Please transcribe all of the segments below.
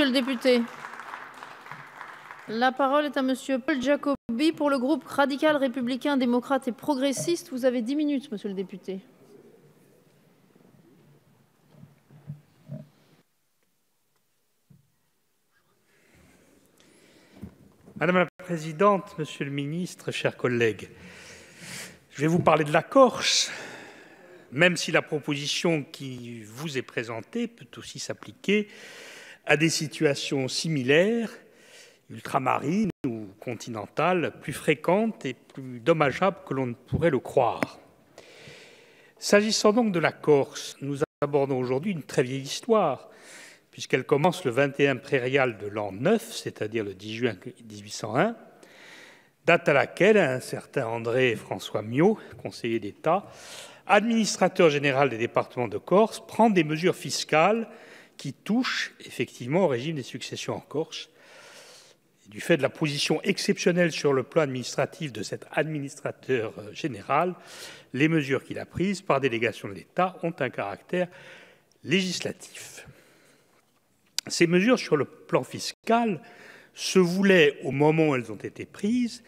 Monsieur le député. La parole est à Monsieur Paul Jacobi pour le groupe radical républicain démocrate et progressiste. Vous avez 10 minutes, Monsieur le député. Madame la présidente, monsieur le ministre, chers collègues, je vais vous parler de la Corse, même si la proposition qui vous est présentée peut aussi s'appliquer à des situations similaires, ultramarines ou continentales, plus fréquentes et plus dommageables que l'on ne pourrait le croire. S'agissant donc de la Corse, nous abordons aujourd'hui une très vieille histoire puisqu'elle commence le 21 prairial de l'an 9, c'est-à-dire le 10 juin 1801, date à laquelle un certain André François Miot, conseiller d'État, administrateur général des départements de Corse, prend des mesures fiscales qui touchent effectivement au régime des successions en Corse. Du fait de la position exceptionnelle sur le plan administratif de cet administrateur général, les mesures qu'il a prises par délégation de l'État ont un caractère législatif. Ces mesures sur le plan fiscal se voulaient, au moment où elles ont été prises,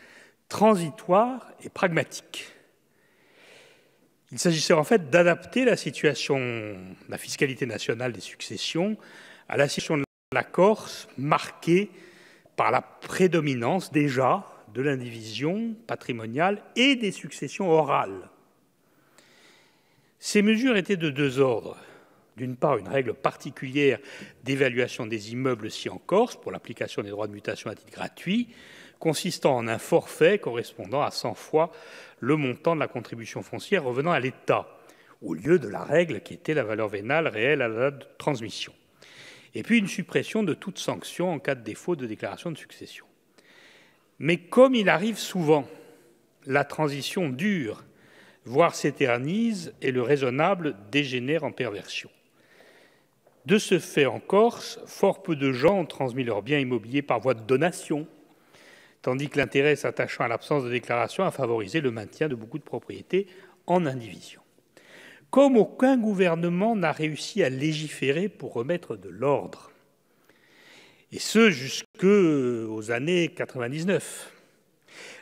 transitoires et pragmatiques. Il s'agissait en fait d'adapter la situation, la fiscalité nationale des successions à la situation de la Corse marquée par la prédominance déjà de l'indivision patrimoniale et des successions orales. Ces mesures étaient de deux ordres d'une part, une règle particulière d'évaluation des immeubles si en Corse pour l'application des droits de mutation à titre gratuit, consistant en un forfait correspondant à 100 fois le montant de la contribution foncière revenant à l'État, au lieu de la règle qui était la valeur vénale réelle à la date de transmission. Et puis une suppression de toute sanction en cas de défaut de déclaration de succession. Mais comme il arrive souvent, la transition dure, voire s'éternise, et le raisonnable dégénère en perversion. De ce fait, en Corse, fort peu de gens ont transmis leurs biens immobiliers par voie de donation, tandis que l'intérêt s'attachant à l'absence de déclaration a favorisé le maintien de beaucoup de propriétés en indivision. Comme aucun gouvernement n'a réussi à légiférer pour remettre de l'ordre, et ce jusqu'aux années 99,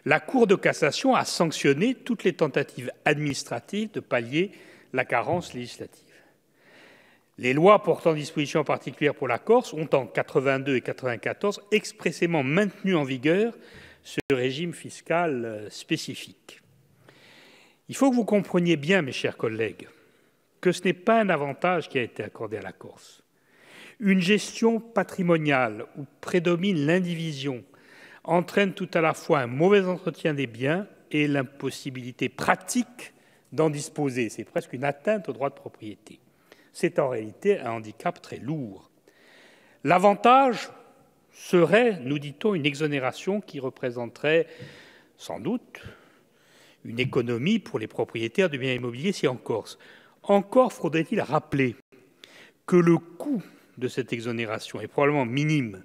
la Cour de cassation a sanctionné toutes les tentatives administratives de pallier la carence législative. Les lois portant dispositions particulières pour la Corse ont, en 82 et 94, expressément maintenu en vigueur ce régime fiscal euh, spécifique. Il faut que vous compreniez bien, mes chers collègues, que ce n'est pas un avantage qui a été accordé à la Corse. Une gestion patrimoniale où prédomine l'indivision entraîne tout à la fois un mauvais entretien des biens et l'impossibilité pratique d'en disposer. C'est presque une atteinte au droit de propriété c'est en réalité un handicap très lourd. L'avantage serait, nous dit-on, une exonération qui représenterait sans doute une économie pour les propriétaires de biens immobiliers si en Corse. Encore faudrait-il rappeler que le coût de cette exonération est probablement minime,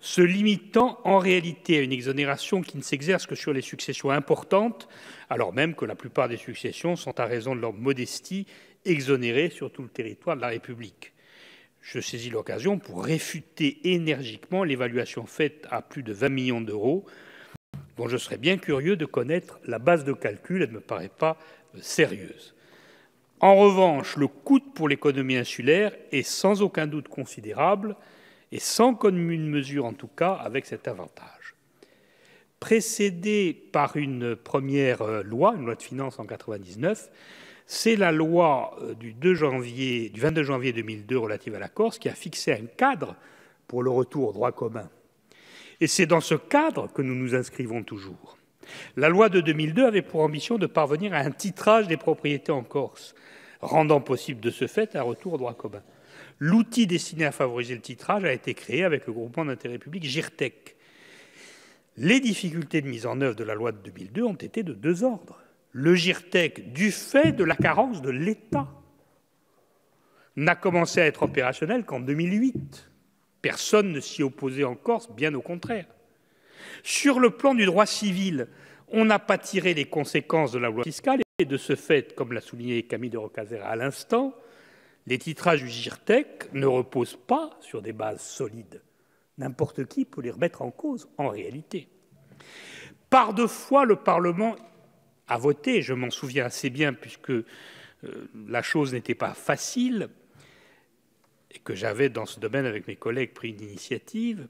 se limitant en réalité à une exonération qui ne s'exerce que sur les successions importantes, alors même que la plupart des successions sont, à raison de leur modestie, exonérés sur tout le territoire de la République. Je saisis l'occasion pour réfuter énergiquement l'évaluation faite à plus de 20 millions d'euros, dont je serais bien curieux de connaître la base de calcul, elle ne me paraît pas euh, sérieuse. En revanche, le coût pour l'économie insulaire est sans aucun doute considérable et sans commune mesure en tout cas avec cet avantage. Précédé par une première euh, loi, une loi de finances en 1999, c'est la loi euh, du, 2 janvier, du 22 janvier 2002 relative à la Corse qui a fixé un cadre pour le retour au droit commun. Et c'est dans ce cadre que nous nous inscrivons toujours. La loi de 2002 avait pour ambition de parvenir à un titrage des propriétés en Corse, rendant possible de ce fait un retour au droit commun. L'outil destiné à favoriser le titrage a été créé avec le groupement d'intérêt public GIRTEC. Les difficultés de mise en œuvre de la loi de 2002 ont été de deux ordres le GIRTEC, du fait de la carence de l'État, n'a commencé à être opérationnel qu'en 2008. Personne ne s'y opposait en Corse, bien au contraire. Sur le plan du droit civil, on n'a pas tiré les conséquences de la loi fiscale et de ce fait, comme l'a souligné Camille de Rocazera à l'instant, les titrages du GIRTEC ne reposent pas sur des bases solides. N'importe qui peut les remettre en cause, en réalité. Par deux fois, le Parlement a voté, je m'en souviens assez bien, puisque euh, la chose n'était pas facile, et que j'avais dans ce domaine avec mes collègues pris une initiative,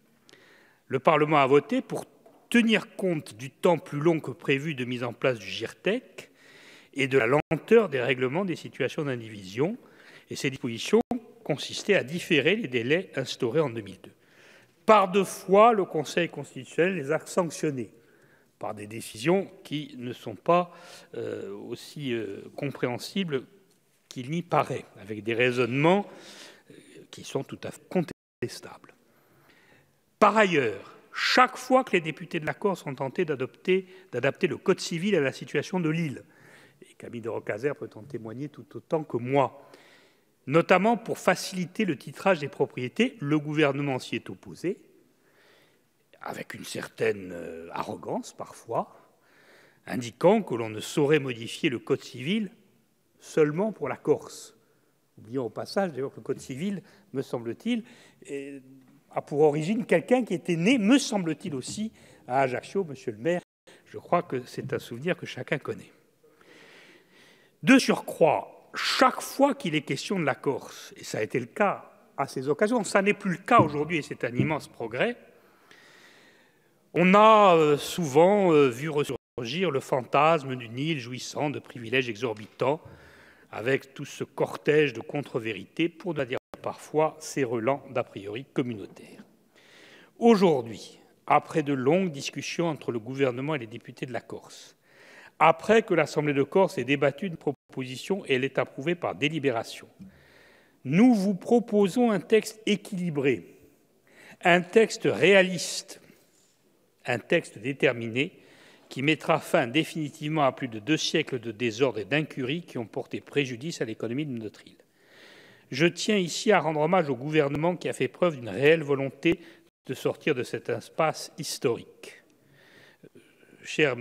le Parlement a voté pour tenir compte du temps plus long que prévu de mise en place du GIRTEC et de la lenteur des règlements des situations d'indivision. Et ces dispositions consistaient à différer les délais instaurés en 2002. Par deux fois, le Conseil constitutionnel les a sanctionnés par des décisions qui ne sont pas euh, aussi euh, compréhensibles qu'il n'y paraît, avec des raisonnements euh, qui sont tout à fait contestables. Par ailleurs, chaque fois que les députés de la Corse ont tenté d'adapter le Code civil à la situation de l'île, et Camille de Rocazer peut en témoigner tout autant que moi, notamment pour faciliter le titrage des propriétés, le gouvernement s'y est opposé, avec une certaine euh, arrogance parfois, indiquant que l'on ne saurait modifier le Code civil seulement pour la Corse. Oublions au passage d'ailleurs que le Code civil, me semble-t-il, a pour origine quelqu'un qui était né, me semble-t-il aussi, à Ajaccio, monsieur le maire. Je crois que c'est un souvenir que chacun connaît. De surcroît, chaque fois qu'il est question de la Corse, et ça a été le cas à ces occasions, ça n'est plus le cas aujourd'hui et c'est un immense progrès, on a euh, souvent euh, vu ressurgir le fantasme d'une île jouissant de privilèges exorbitants, avec tout ce cortège de contre-vérités, pour ne dire parfois ces relents d'a priori communautaires. Aujourd'hui, après de longues discussions entre le gouvernement et les députés de la Corse, après que l'Assemblée de Corse ait débattu une proposition et elle est approuvée par délibération, nous vous proposons un texte équilibré, un texte réaliste, un texte déterminé qui mettra fin définitivement à plus de deux siècles de désordre et d'incurie qui ont porté préjudice à l'économie de notre île. Je tiens ici à rendre hommage au gouvernement qui a fait preuve d'une réelle volonté de sortir de cet espace historique. Cher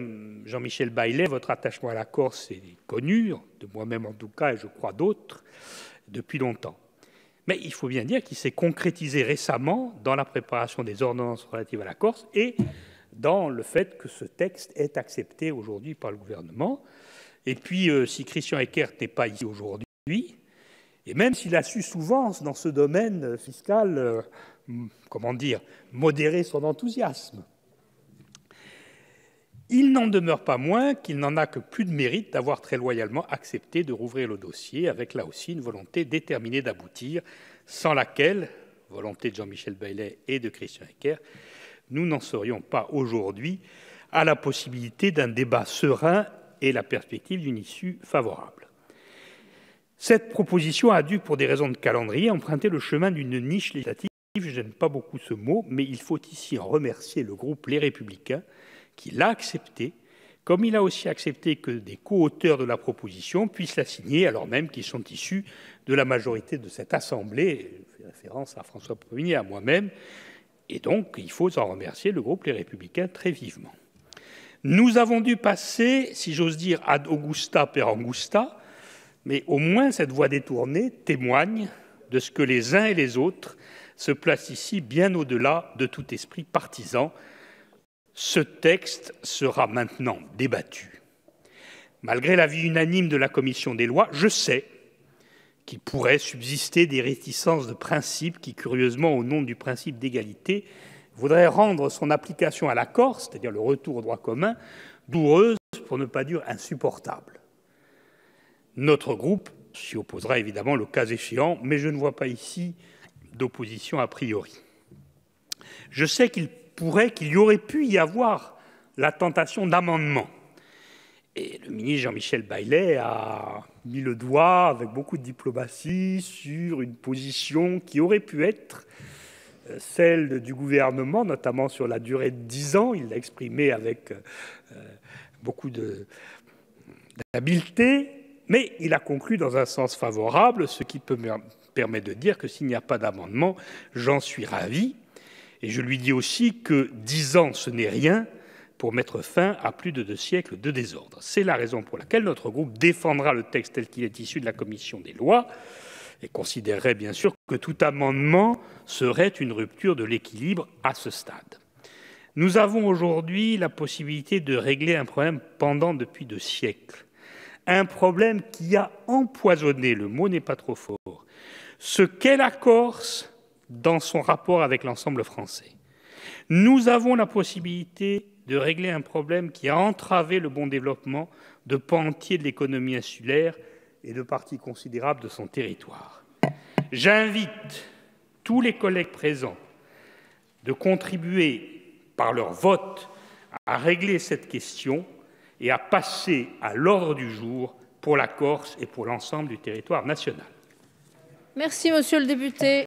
Jean-Michel Baillet, votre attachement à la Corse est connu, de moi-même en tout cas, et je crois d'autres, depuis longtemps. Mais il faut bien dire qu'il s'est concrétisé récemment dans la préparation des ordonnances relatives à la Corse et dans le fait que ce texte est accepté aujourd'hui par le gouvernement. Et puis, euh, si Christian Eckert n'est pas ici aujourd'hui, et même s'il a su souvent, dans ce domaine fiscal, euh, comment dire, modérer son enthousiasme, il n'en demeure pas moins qu'il n'en a que plus de mérite d'avoir très loyalement accepté de rouvrir le dossier, avec là aussi une volonté déterminée d'aboutir, sans laquelle, volonté de Jean-Michel Baillet et de Christian Ecker, nous n'en serions pas aujourd'hui à la possibilité d'un débat serein et la perspective d'une issue favorable. Cette proposition a dû, pour des raisons de calendrier, emprunter le chemin d'une niche législative. Je n'aime pas beaucoup ce mot, mais il faut ici en remercier le groupe Les Républicains qui l'a accepté, comme il a aussi accepté que des co-auteurs de la proposition puissent la signer, alors même qu'ils sont issus de la majorité de cette Assemblée. Je fais référence à François Premier, à moi-même, et donc il faut en remercier le groupe Les Républicains très vivement. Nous avons dû passer, si j'ose dire, ad augusta per angusta, mais au moins cette voie détournée témoigne de ce que les uns et les autres se placent ici bien au-delà de tout esprit partisan. Ce texte sera maintenant débattu. Malgré l'avis unanime de la commission des lois, je sais qu'il pourrait subsister des réticences de principe qui, curieusement, au nom du principe d'égalité, voudraient rendre son application à la Corse, c'est-à-dire le retour au droit commun, douloureuse, pour ne pas dire insupportable. Notre groupe s'y opposera évidemment le cas échéant, mais je ne vois pas ici d'opposition a priori. Je sais qu'il pourrait, qu'il y aurait pu y avoir la tentation d'amendement. Et le ministre Jean-Michel Baillet a mis le doigt avec beaucoup de diplomatie sur une position qui aurait pu être euh, celle du gouvernement, notamment sur la durée de dix ans. Il l'a exprimé avec euh, beaucoup d'habileté. Mais il a conclu dans un sens favorable, ce qui peut me permettre de dire que s'il n'y a pas d'amendement, j'en suis ravi. Et je lui dis aussi que dix ans, ce n'est rien pour mettre fin à plus de deux siècles de désordre. C'est la raison pour laquelle notre groupe défendra le texte tel qu'il est issu de la commission des lois, et considérerait bien sûr que tout amendement serait une rupture de l'équilibre à ce stade. Nous avons aujourd'hui la possibilité de régler un problème pendant depuis de siècles, un problème qui a empoisonné, le mot n'est pas trop fort, ce qu'est la Corse dans son rapport avec l'ensemble français. Nous avons la possibilité de régler un problème qui a entravé le bon développement de pans entiers de l'économie insulaire et de parties considérables de son territoire. J'invite tous les collègues présents de contribuer par leur vote à régler cette question et à passer à l'ordre du jour pour la Corse et pour l'ensemble du territoire national. Merci, monsieur le député.